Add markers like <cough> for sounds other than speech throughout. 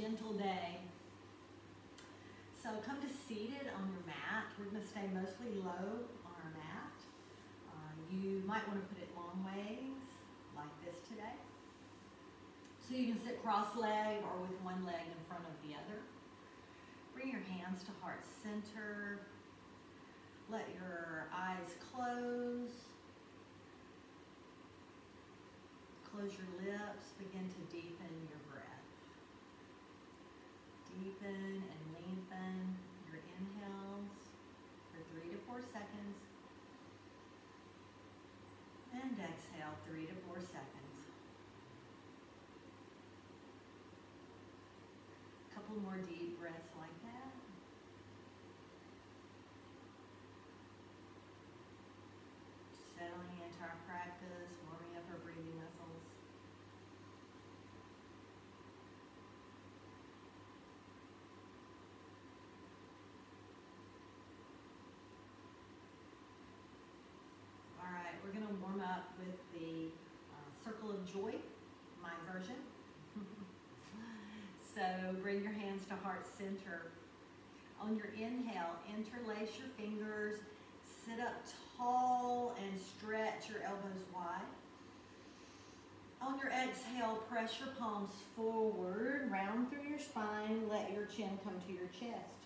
gentle day. So come to seated on your mat. We're going to stay mostly low on our mat. Uh, you might want to put it long ways, like this today. So you can sit cross-legged or with one leg in front of the other. Bring your hands to heart center. Let your eyes close. Close your lips. Begin to deepen your and lengthen your inhales for three to four seconds. And exhale three to four seconds. Couple more deep breaths like that. Settling into our practice, warming up our breathing muscles. All right, we're going to warm up with the uh, Circle of Joy, my version. so bring your hands to heart center. On your inhale, interlace your fingers, sit up tall and stretch your elbows wide. On your exhale, press your palms forward, round through your spine, let your chin come to your chest.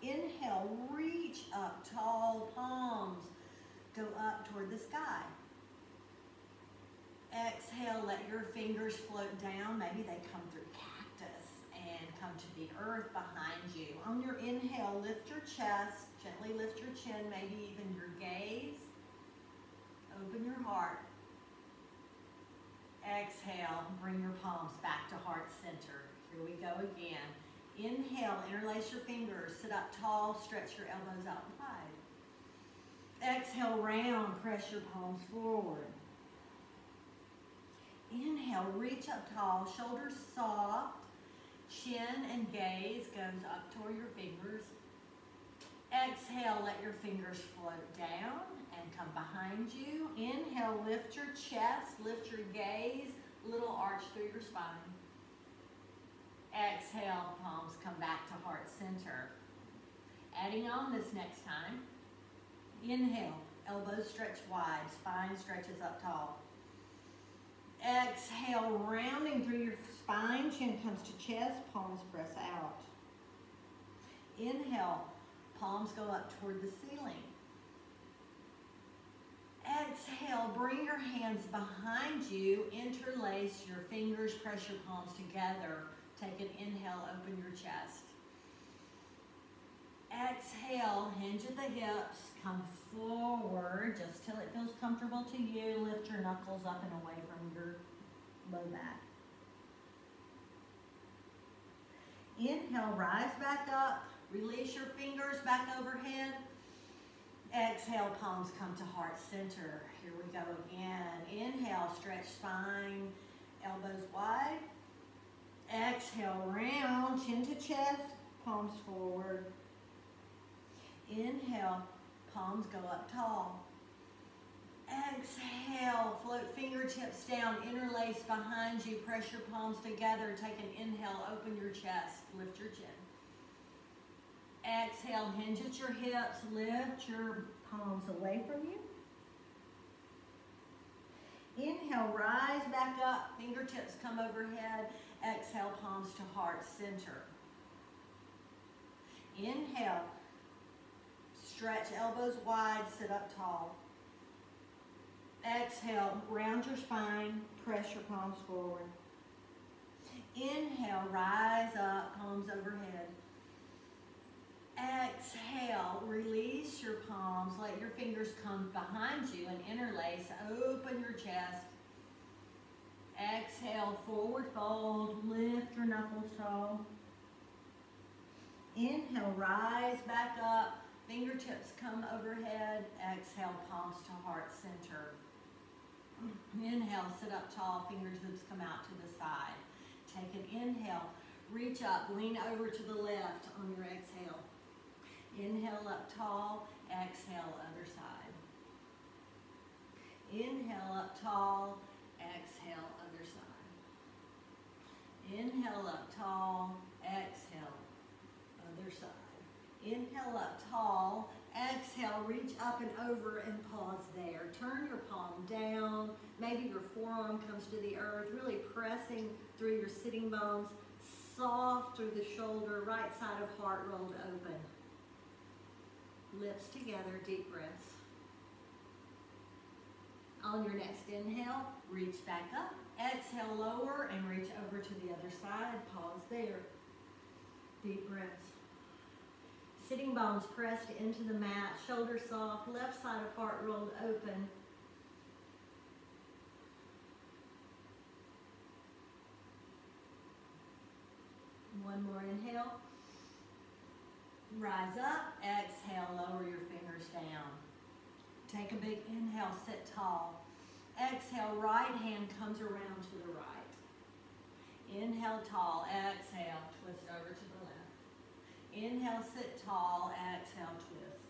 Inhale, reach up, tall palms go up toward the sky. Exhale, let your fingers float down. Maybe they come through and come to the earth behind you. On your inhale, lift your chest, gently lift your chin, maybe even your gaze. Open your heart. Exhale, bring your palms back to heart center. Here we go again. Inhale, interlace your fingers, sit up tall, stretch your elbows out wide. Exhale, round, press your palms forward. Inhale, reach up tall, shoulders soft, chin and gaze goes up toward your fingers. Exhale, let your fingers float down and come behind you. Inhale, lift your chest, lift your gaze, little arch through your spine. Exhale, palms come back to heart center. Adding on this next time. Inhale, elbows stretch wide, spine stretches up tall. Exhale, rounding through your spine, chin comes to chest, palms press out. Inhale, palms go up toward the ceiling. Exhale, bring your hands behind you, interlace your fingers, press your palms together. Take an inhale, open your chest. Exhale, hinge at the hips, come forward just till it feels comfortable to you. Lift your knuckles up and away from your low back. Inhale, rise back up. Release your fingers back overhead. Exhale, palms come to heart center. Here we go again. Inhale, stretch spine, elbows wide. Exhale, round, chin to chest, palms forward. Inhale, palms go up tall. Exhale, float fingertips down, interlace behind you, press your palms together. Take an inhale, open your chest, lift your chin. Exhale, hinge at your hips, lift your palms away from you. Inhale, rise back up, fingertips come overhead. Exhale, palms to heart center. Inhale, stretch elbows wide, sit up tall. Exhale, round your spine, press your palms forward. Inhale, rise up, palms overhead. Exhale, release your palms, let your fingers come behind you and interlace, open your chest. Exhale, forward fold, lift your knuckles tall. Inhale, rise back up, fingertips come overhead. Exhale, palms to heart center. Inhale, sit up tall, fingertips come out to the side. Take an inhale, reach up, lean over to the left on your exhale. Inhale up tall, exhale other side. Inhale up tall, exhale other side. Inhale up tall, exhale, other side. Inhale up tall, exhale, reach up and over and pause there. Turn your palm down, maybe your forearm comes to the earth, really pressing through your sitting bones, soft through the shoulder, right side of heart rolled open. Lips together, deep breaths. On your next inhale, reach back up. Exhale, lower and reach over to the other side. Pause there. Deep breaths. Sitting bones pressed into the mat, shoulder soft, left side apart, rolled open. One more inhale. Rise up, exhale, lower your fingers down. Take a big inhale, sit tall. Exhale, right hand comes around to the right. Inhale, tall, exhale, twist over to. Inhale, sit tall, exhale, twist.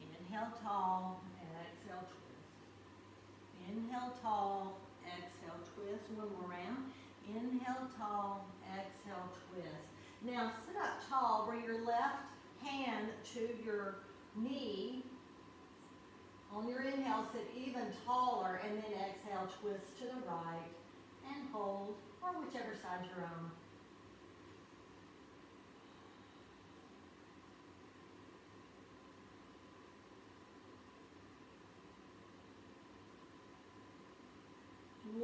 Inhale, tall, exhale, twist. Inhale, tall, exhale, twist. One more round. Inhale, tall, exhale, twist. Now sit up tall, bring your left hand to your knee. On your inhale, sit even taller, and then exhale, twist to the right, and hold, or whichever side you're on.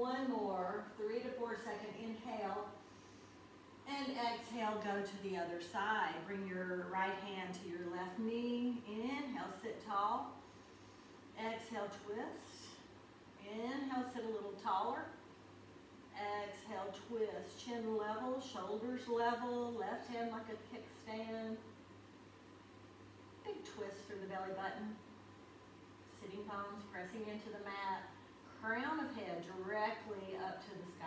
One more, three to four second inhale. And exhale, go to the other side. Bring your right hand to your left knee. Inhale, sit tall. Exhale, twist. Inhale, sit a little taller. Exhale, twist. Chin level, shoulders level, left hand like a kickstand. Big twist through the belly button. Sitting bones pressing into the mat. Crown of head directly up to the sky.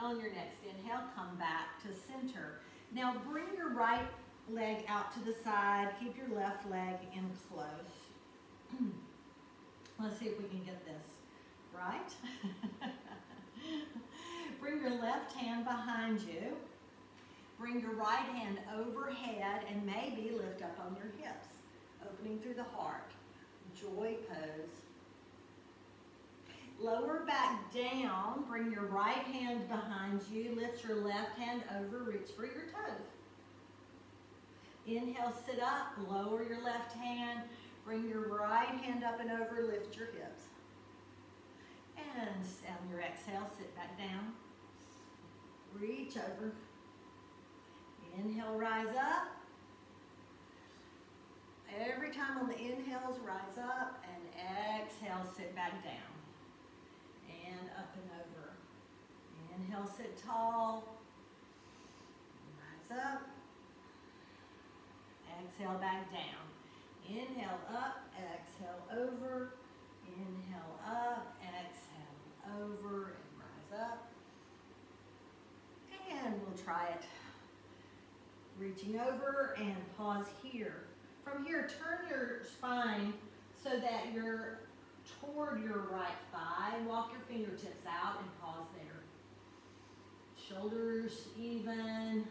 On your next inhale, come back to center. Now bring your right leg out to the side. Keep your left leg in close. <clears throat> Let's see if we can get this right. <laughs> bring your left hand behind you. Bring your right hand overhead and maybe lift up on your hips, opening through the heart. Joy pose. Lower back down, bring your right hand behind you, lift your left hand over, reach for your toes. Inhale, sit up, lower your left hand, bring your right hand up and over, lift your hips. And on your exhale, sit back down, reach over. Inhale, rise up. Every time on the inhales, rise up, and exhale, sit back down and up and over. Inhale, sit tall. Rise up. Exhale, back down. Inhale up, exhale over. Inhale up, exhale over, and rise up. And we'll try it. Reaching over and pause here. From here, turn your spine so that you're toward your right thigh. Walk your fingertips out and pause there. Shoulders even.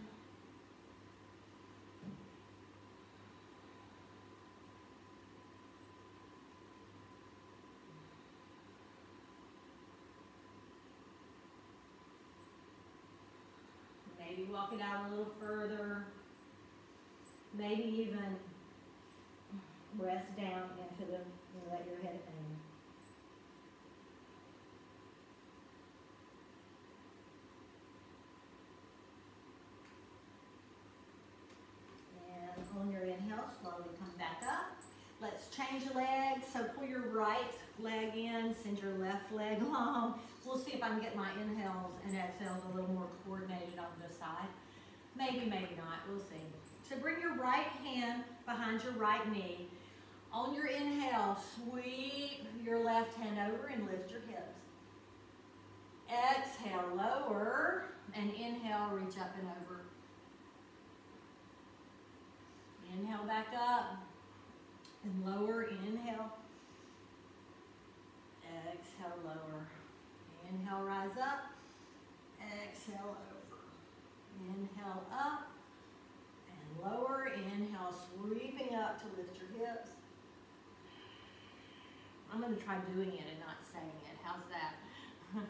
Maybe walk it out a little further. Maybe even rest down into the, let your head hang. And on your inhale, slowly come back up. Let's change legs. So pull your right leg in, send your left leg <laughs> long. We'll see if I can get my inhales and exhales a little more coordinated on this side. Maybe, maybe not. We'll see. So bring your right hand behind your right knee. On your inhale, sweep your left hand over and lift your hips. Exhale, lower, and inhale, reach up and over. Inhale back up and lower, inhale. exhale, lower. Inhale, rise up. Exhale, over. Inhale, up lower. Inhale, sweeping up to lift your hips. I'm going to try doing it and not saying it. How's that? <laughs>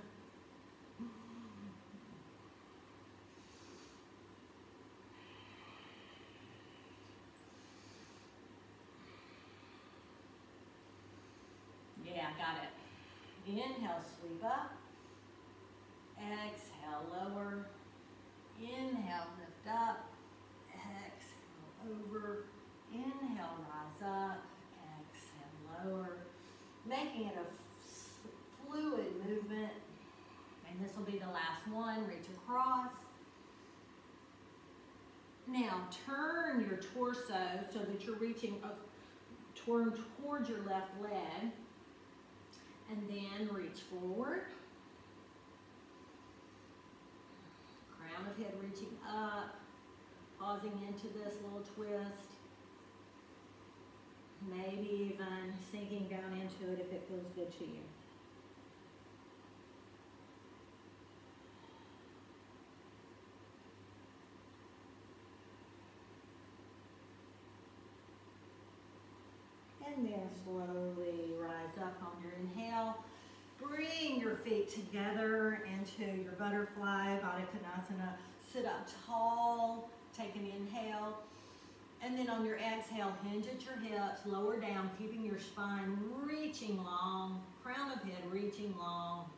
yeah, got it. Inhale, sweep up. Exhale, lower. Inhale, lift up. Exhale, over. Inhale, rise up. Exhale, lower. Making it a f- fluid movement. And this will be the last one. Reach across. Now turn your torso so that you're reaching up, turn towards your left leg. And then reach forward. Crown of head reaching up, pausing into this little twist. Maybe even sinking down into it if it feels good to you. And then slowly rise up on your inhale. Bring your feet together into your butterfly, Baddha Konasana. Sit up tall, take an inhale. And then on your exhale, hinge at your hips, lower down, keeping your spine reaching long, crown of head reaching long.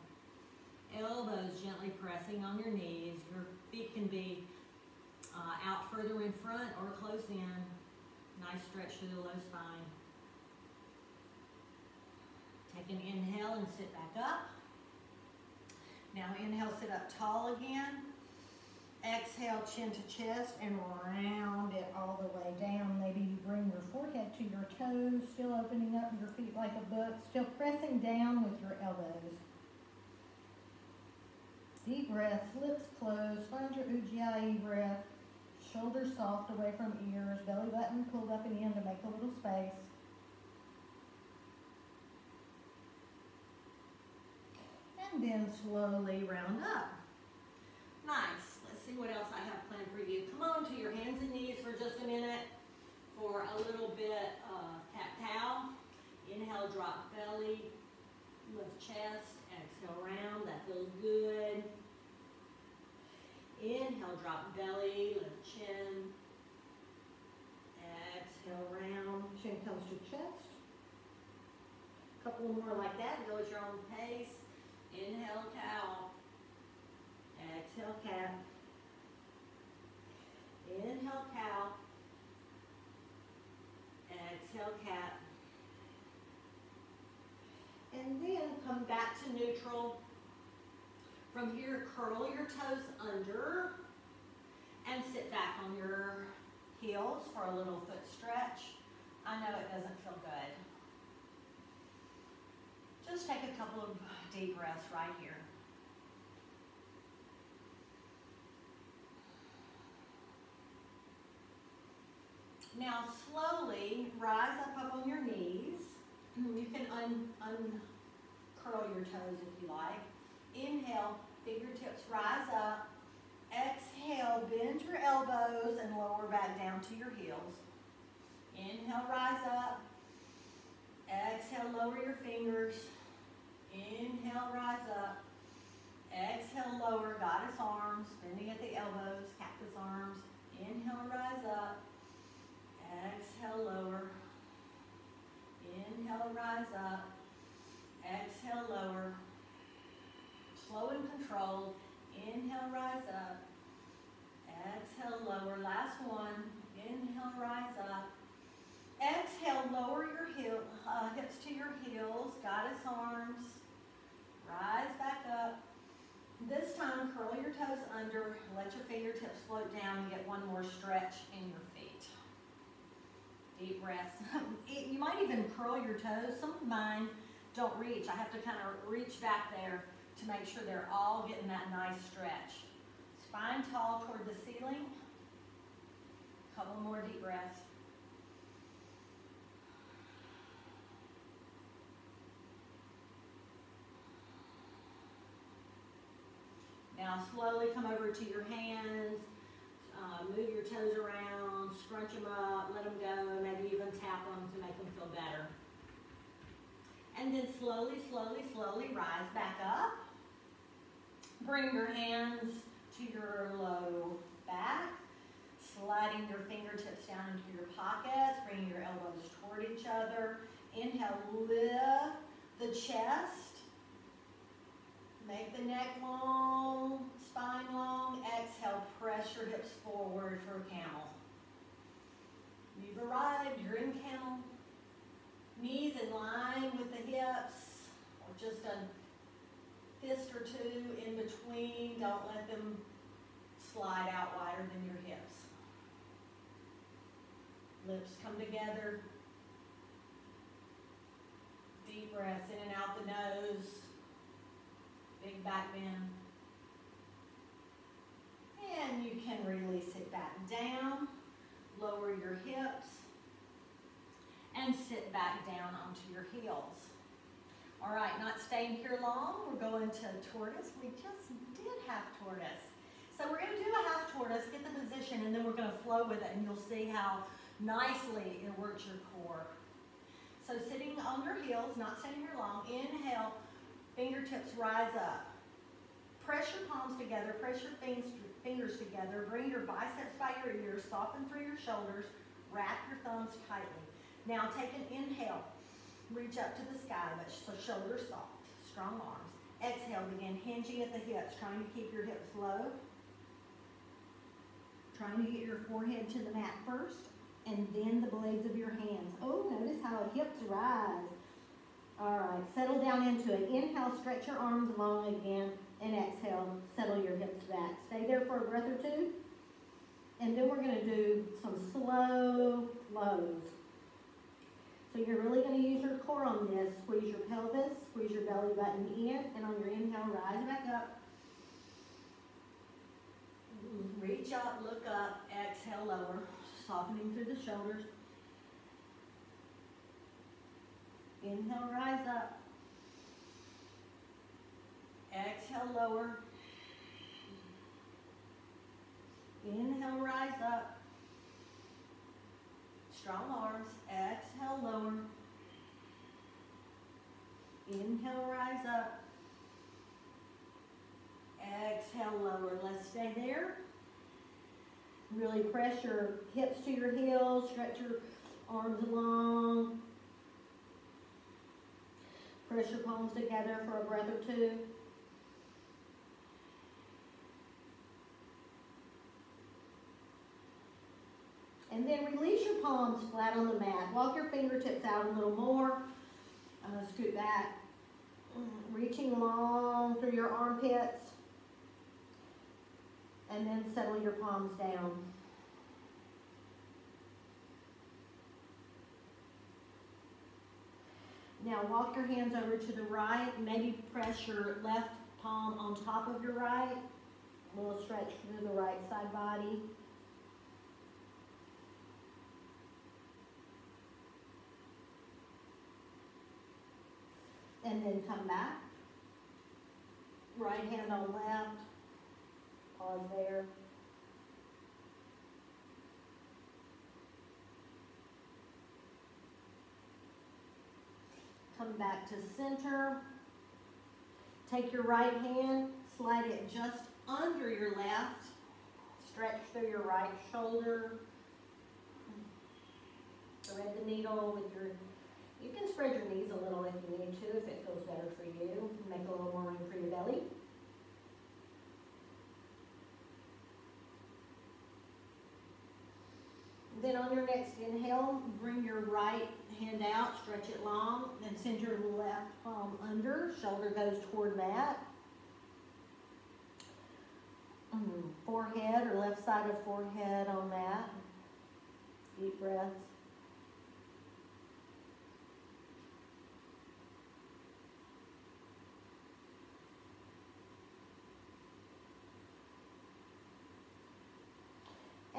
Elbows gently pressing on your knees. Your feet can be uh, out further in front or close in. Nice stretch through the low spine. Take an inhale and sit back up. Now inhale, sit up tall again. Exhale, chin to chest and round it all the way down. Maybe you bring your forehead to your toes, still opening up your feet like a book, still pressing down with your elbows. Deep breath, lips closed, find your Ujjayi breath. Shoulders soft away from ears, belly button pulled up and in to make a little space. And then slowly round up. Nice. See what else I have planned for you. Come on to your hands and knees for just a minute for a little bit of cat-cow. Inhale, drop belly, lift chest, exhale round. That feels good. Inhale, drop belly, lift chin. Exhale round. Chin comes to chest. A couple more like that. Go at your own pace. Inhale, cow. Exhale, cat. Inhale, cow. Exhale, cat. And then come back to neutral. From here, curl your toes under and sit back on your heels for a little foot stretch. I know it doesn't feel good. Just take a couple of deep breaths right here. Now slowly rise up, up on your knees. <clears throat> You can un, uncurl your toes if you like. Inhale, fingertips rise up. Exhale, bend your elbows and lower back down to your heels. Inhale, rise up. Exhale, lower your fingers. Inhale, rise up. Exhale, lower, goddess arms, bending at the elbows, cactus arms. Inhale, rise up. Exhale, lower. Inhale, rise up. Exhale, lower. Slow and controlled. Inhale, rise up. Exhale, lower. Last one. Inhale, rise up. Exhale, lower your heel, uh, hips to your heels, goddess arms. Rise back up. This time, curl your toes under, let your fingertips float down and get one more stretch in your feet deep breaths. <laughs> you might even curl your toes. Some of mine don't reach. I have to kind of reach back there to make sure they're all getting that nice stretch. Spine tall toward the ceiling. Couple more deep breaths. Now slowly come over to your hands uh, move your toes around, scrunch them up, let them go, maybe even tap them to make them feel better. And then slowly, slowly, slowly rise back up. Bring your hands to your low back, sliding your fingertips down into your pockets, bringing your elbows toward each other. Inhale, lift the chest. Make the neck long, spine long. Exhale, press your hips forward for a camel. You've arrived, you're in camel. Knees in line with the hips, or just a fist or two in between. Don't let them slide out wider than your hips. Lips come together. Deep breaths in and out the nose. Big back bend. And you can release it back down. Lower your hips. And sit back down onto your heels. All right, not staying here long. We're going to tortoise. We just did half tortoise. So we're going to do a half tortoise, get the position, and then we're going to flow with it, and you'll see how nicely it works your core. So sitting on your heels, not standing here long, inhale, fingertips rise up. Press your palms together, press your fingers together, bring your biceps by your ears, soften through your shoulders, wrap your thumbs tightly. Now take an inhale, reach up to the sky, but so shoulders soft, strong arms. Exhale, begin hinging at the hips, trying to keep your hips low. Trying to get your forehead to the mat first, and then the blades of your hands. Oh, notice how hips rise. All right, settle down into it. Inhale, stretch your arms long again, and exhale, settle your hips back. Stay there for a breath or two. And then we're gonna do some slow lows. So you're really gonna use your core on this. Squeeze your pelvis, squeeze your belly button in, and on your inhale, rise back up. Reach up, look up, exhale, lower, softening through the shoulders. Inhale, rise up. Exhale, lower. Inhale, rise up. Strong arms. Exhale, lower. Inhale, rise up. Exhale, lower. Let's stay there. Really press your hips to your heels, stretch your arms long. Press your palms together for a breath or two. And then release your palms flat on the mat. Walk your fingertips out a little more. Uh, scoot back. Reaching long through your armpits and then settle your palms down. Now walk your hands over to the right. Maybe press your left palm on top of your right. A little stretch through the right side body. And then come back. Right hand on left. Pause there. Come back to center. Take your right hand, slide it just under your left. Stretch through your right shoulder. Thread the needle with your, you can spread your knees a little if you need to, if it feels better for you. Make a little more room for your belly. Then on your next inhale, bring your right hand out, stretch it long, and send your left palm under. Shoulder goes toward mat. Mm, forehead or left side of forehead on mat. Deep breaths.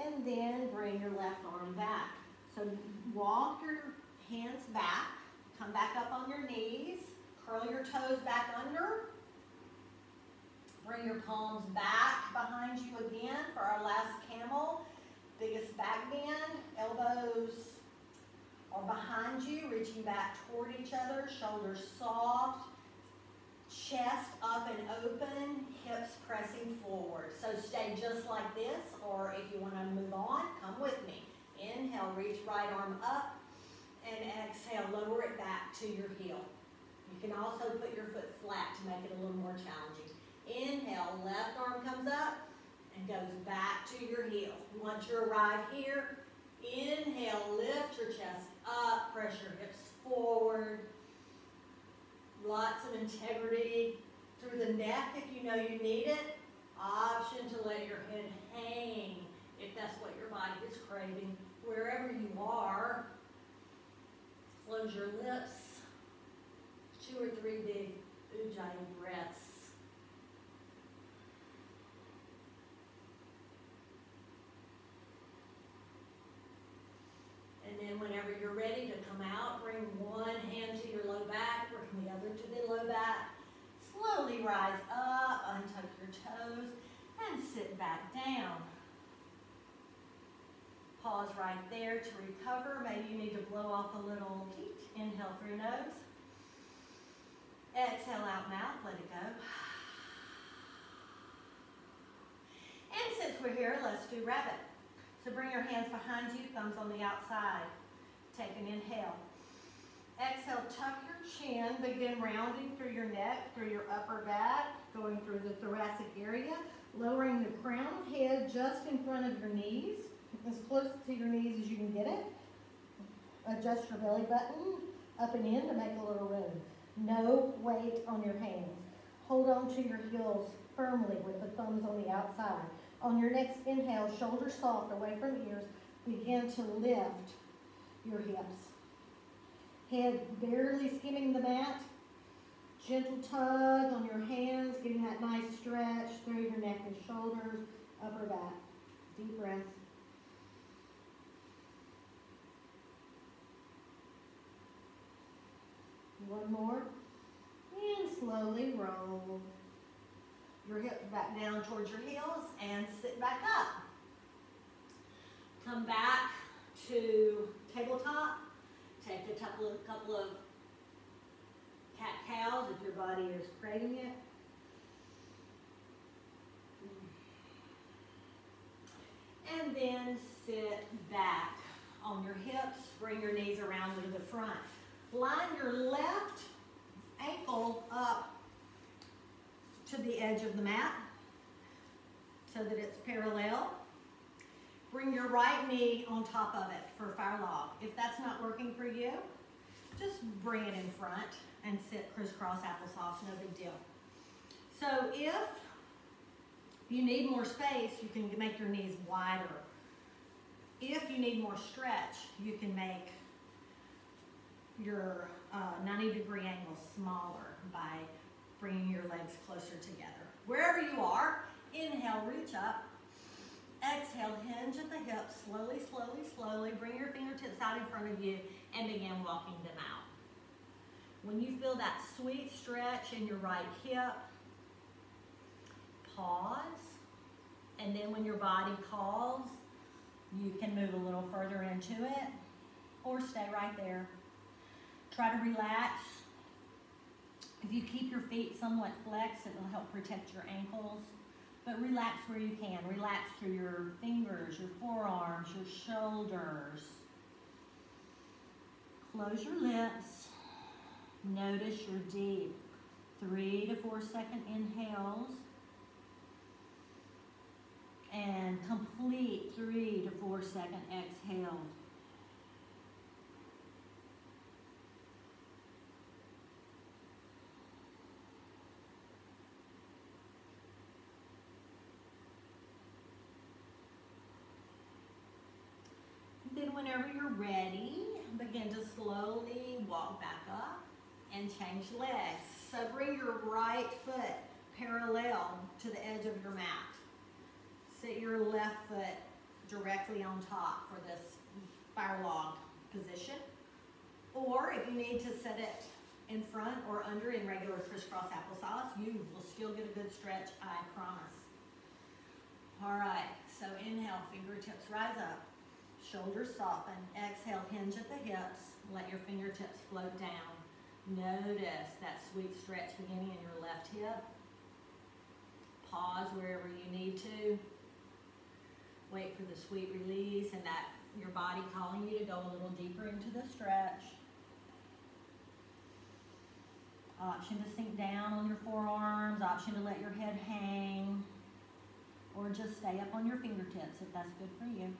And then bring your left arm back. So walk your hands back, come back up on your knees, curl your toes back under, Bring your palms back behind you again for our last camel. Biggest back bend, elbows are behind you, reaching back toward each other, shoulders soft, chest up and open, hips pressing forward. So stay just like this, or if you want to move on, come with me. Inhale, reach right arm up, and exhale, lower it back to your heel. You can also put your foot flat to make it a little more challenging. Inhale, left arm comes up and goes back to your heel. Once you arrive here, inhale, lift your chest up, press your hips forward. Lots of integrity through the neck if you know you need it. Option to let your head hang if that's what your body is craving. Wherever you are, close your lips. Two or three big ujjayi breaths. And then whenever you're ready to come out, bring one hand to your low back, bring the other to the low back. Slowly rise up, untuck your toes, and sit back down. Pause right there to recover. Maybe you need to blow off a little heat. Inhale through your nose. Exhale out mouth, let it go. And since we're here, let's do rabbit. So bring your hands behind you, thumbs on the outside. Take an inhale. Exhale, tuck your chin, begin rounding through your neck, through your upper back, going through the thoracic area, lowering the crown of head just in front of your knees, as close to your knees as you can get it. Adjust your belly button up and in to make a little room. No weight on your hands. Hold on to your heels firmly with the thumbs on the outside. On your next inhale, shoulders soft away from ears, begin to lift your hips. Head barely skimming the mat. Gentle tug on your hands, getting that nice stretch through your neck and shoulders, upper back. Deep breath. One more. And slowly roll your hips back down towards your heels and sit back up. Come back to tabletop. Take a couple of, couple of cat cows if your body is craving it. And then sit back on your hips. Bring your knees around to the front. Line your left ankle up to the edge of the mat so that it's parallel. Bring your right knee on top of it for fire log. If that's not working for you, just bring it in front and sit crisscross applesauce, no big deal. So if you need more space, you can make your knees wider. If you need more stretch, you can make your uh, 90 degree angle smaller by bringing your legs closer together. Wherever you are, inhale, reach up. Exhale, hinge at the hips, slowly, slowly, slowly. Bring your fingertips out in front of you and begin walking them out. When you feel that sweet stretch in your right hip, pause. And then when your body calls, you can move a little further into it or stay right there. Try to relax. If you keep your feet somewhat flexed, it will help protect your ankles. But relax where you can. Relax through your fingers, your forearms, your shoulders. Close your lips. Notice your deep three to four second inhales and complete three to four second exhales. Then whenever you're ready, begin to slowly walk back up and change legs. So bring your right foot parallel to the edge of your mat. Sit your left foot directly on top for this fire log position. Or if you need to set it in front or under in regular crisscross applesauce, you will still get a good stretch, I promise. All right, so inhale, fingertips rise up, shoulders soften. Exhale, hinge at the hips, let your fingertips float down. Notice that sweet stretch beginning in your left hip. Pause wherever you need to. Wait for the sweet release and that your body calling you to go a little deeper into the stretch. Option to sink down on your forearms, option to let your head hang, or just stay up on your fingertips if that's good for you.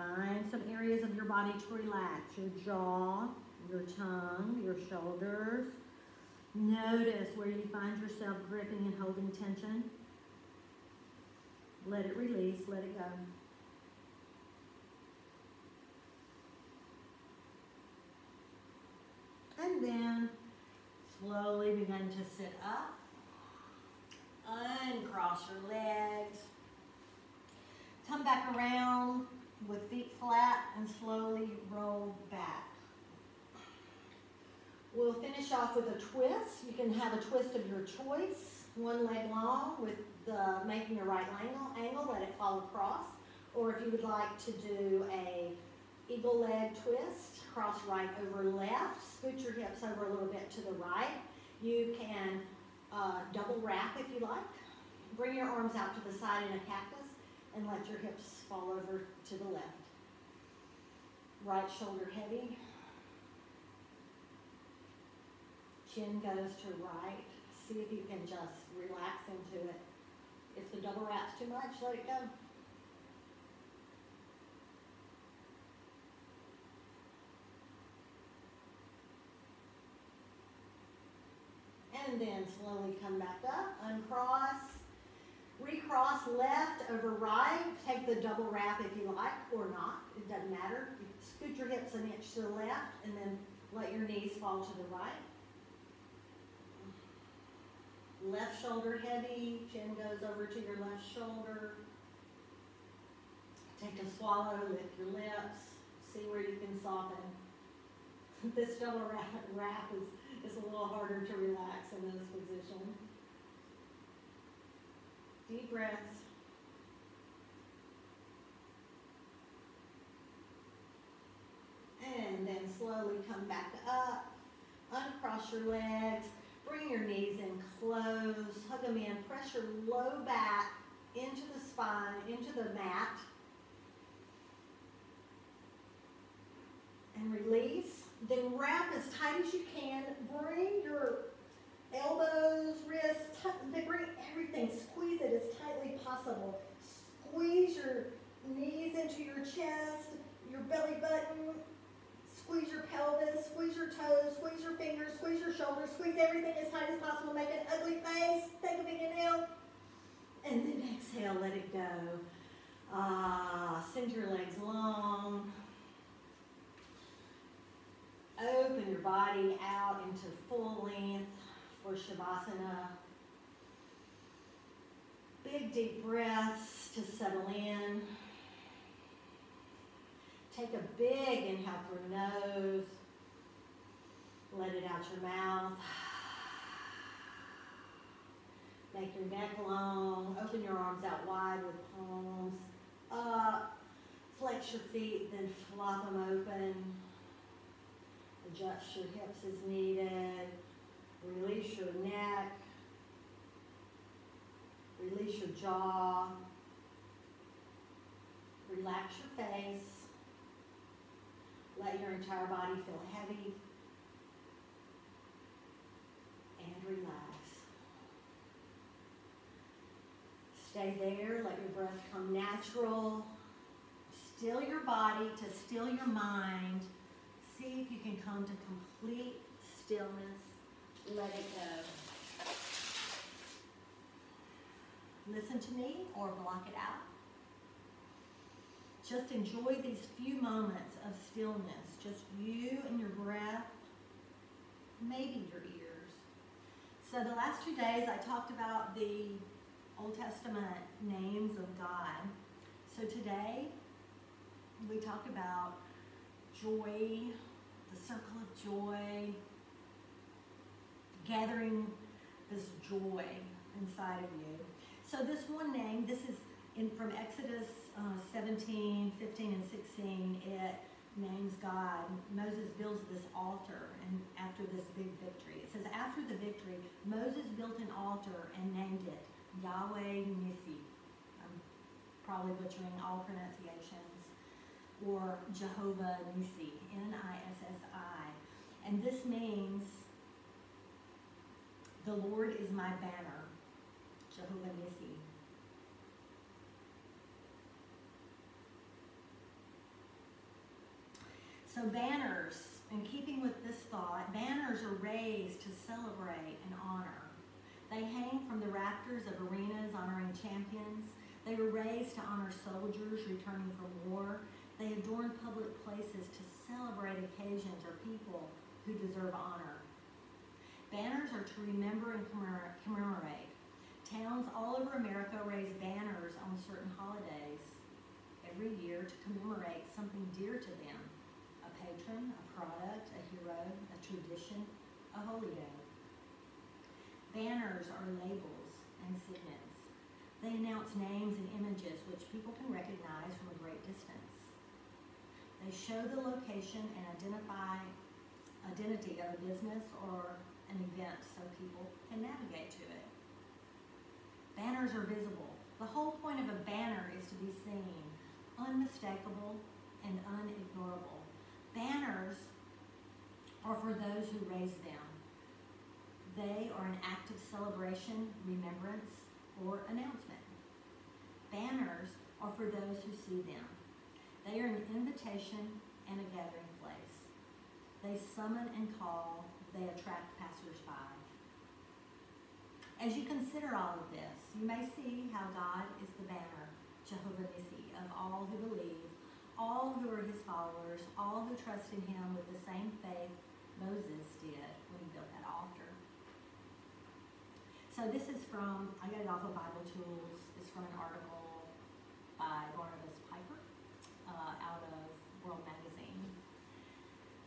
Find some areas of your body to relax. Your jaw, your tongue, your shoulders. Notice where you find yourself gripping and holding tension. Let it release, let it go. And then slowly begin to sit up. Uncross your legs. Come back around with feet flat and slowly roll back. We'll finish off with a twist. You can have a twist of your choice, one leg long with the making a right angle, angle, let it fall across. Or if you would like to do a eagle leg twist, cross right over left, scoot your hips over a little bit to the right. You can uh, double wrap if you like. Bring your arms out to the side in a cactus and let your hips fall over to the left. Right shoulder heavy. Chin goes to right. See if you can just relax into it. If the double wrap's too much, let it go. And then slowly come back up, uncross, recross left over right. Take the double wrap if you like or not, it doesn't matter. Scoot your hips an inch to the left and then let your knees fall to the right. Left shoulder heavy, chin goes over to your left shoulder. Take a swallow, lift your lips, see where you can soften. <laughs> This double wrap, wrap is, is a little harder to relax in this position. Deep breaths. And then slowly come back up, uncross your legs, Bring your knees in close, hug them in, press your low back into the spine, into the mat. And release. Then wrap as tight as you can. Bring your elbows, wrists, bring everything, squeeze it as tightly possible. Squeeze your knees into your chest, your belly button, Squeeze your pelvis, squeeze your toes, squeeze your fingers, squeeze your shoulders, squeeze everything as tight as possible. Make an ugly face. Take a big inhale. And then exhale, let it go. Ah, send your legs long. Open your body out into full length for Shavasana. Big deep breaths to settle in. Take a big inhale through nose. Let it out your mouth. Make your neck long. Open your arms out wide with palms up. Flex your feet, then flop them open. Adjust your hips as needed. Release your neck. Release your jaw. Relax your face. Let your entire body feel heavy and relax. Stay there, let your breath come natural. Still your body to still your mind. See if you can come to complete stillness. Let it go. Listen to me or block it out. Just enjoy these few moments of stillness, just you and your breath, maybe your ears. So the last two days I talked about the Old Testament names of God. So today we talk about joy, the circle of joy, gathering this joy inside of you. So this one name, this is in from Exodus uh, 17, 15, and 16. It names God. Moses builds this altar, and after this big victory, it says after the victory, Moses built an altar and named it Yahweh Nissi. I'm probably butchering all pronunciations, or Jehovah Nissi, N-I-S-S-I, and this means the Lord is my banner, So banners, in keeping with this thought, banners are raised to celebrate and honor. They hang from the rafters of arenas honoring champions. They were raised to honor soldiers returning from war. They adorn public places to celebrate occasions or people who deserve honor. Banners are to remember and commemorate. Towns all over America raise banners on certain holidays every year to commemorate something dear to them a patron, a product, a hero, a tradition, a holy day. Banners are labels and signets. They announce names and images which people can recognize from a great distance. They show the location and identify identity of a business or an event so people can navigate to it. Banners are visible. The whole point of a banner is to be seen, unmistakable and unignorable. Banners are for those who raise them. They are an act of celebration, remembrance, or announcement. Banners are for those who see them. They are an invitation and a gathering place. They summon and call, they attract passersby. As you consider all of this, you may see how God is the banner, Jehovah Nissi, of all who believe, all who are his followers, all who trust in him with the same faith Moses did when he built that altar. So this is from, I got it off of Bible Tools. It's from an article by Barnabas Piper uh, out of World Magazine.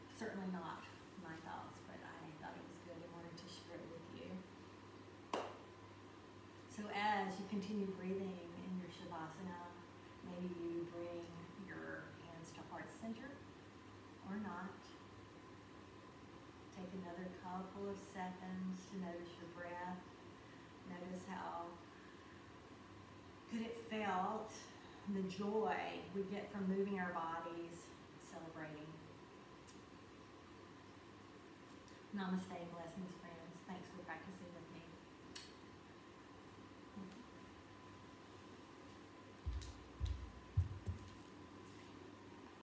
Certainly not my thoughts, but I thought it was good and wanted to share it with you. So as you continue breathing in your Shavasana, maybe you bring your hands to heart center or not. Take another couple of seconds to notice your breath. Notice how good it felt, the joy we get from moving our bodies, celebrating. Namaste.